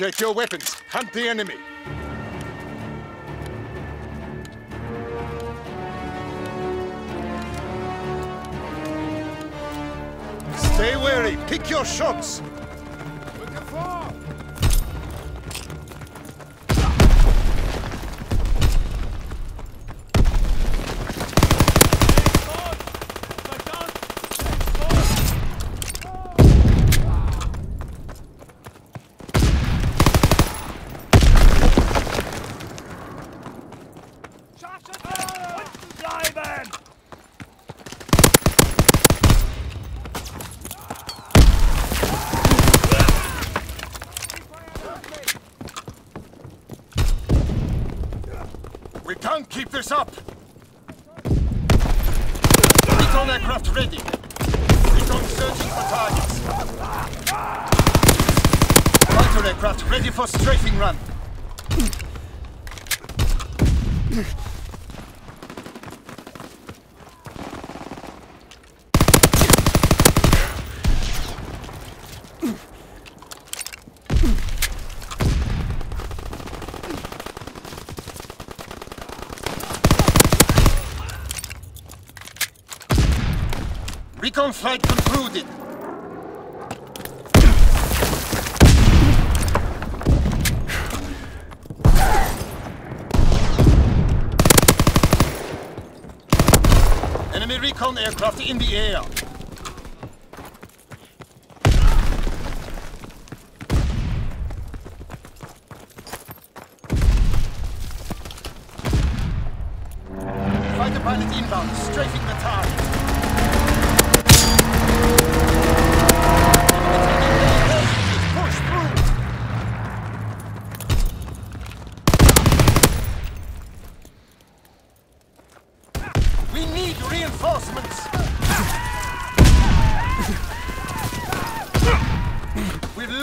Check your weapons. Hunt the enemy. Stay wary. Pick your shots. Bleiben! We can't keep this up. Recon aircraft ready. Recon searching for targets. Fighter aircraft ready for strafing run. Recon flight concluded. Enemy recon aircraft in the air. Fighter pilot inbound, strafing the target.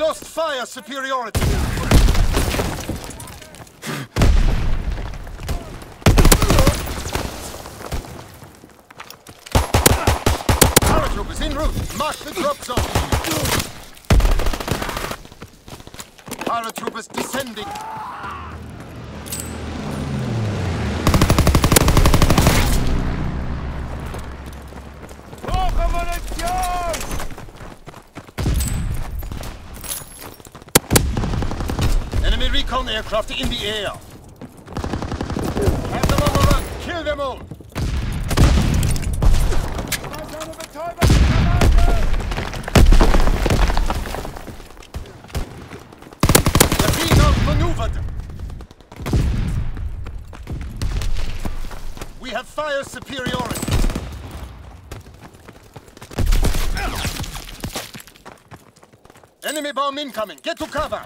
Lost fire superiority! Paratroopers en route! Mark the drop zone! Paratroopers descending! Enemy recon aircraft in the air! Have them on the run! Kill them all! They're being outmaneuvered! We have fire superiority! Enemy bomb incoming! Get to cover!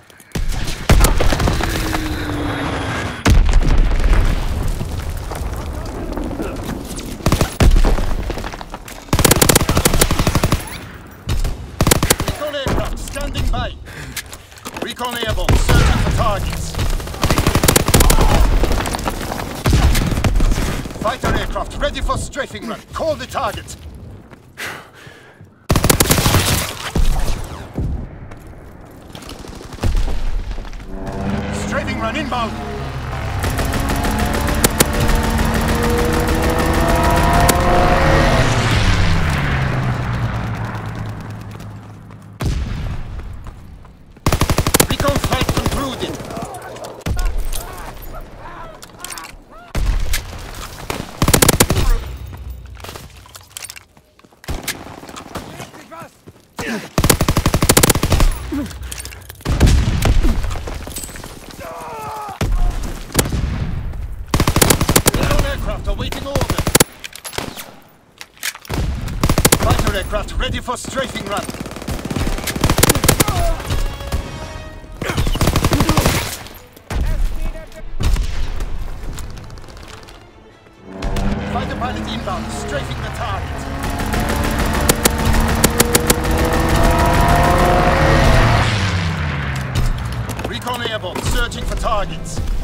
Recon aircraft standing by! Recon airborne, searching for targets. Fighter aircraft ready for strafing run. Call the target. Strafing run inbound. Recon flight concluded. Richtig was! Fighter aircraft ready for strafing run. Fighter pilot inbound, strafing the target. Recon airborne, searching for targets.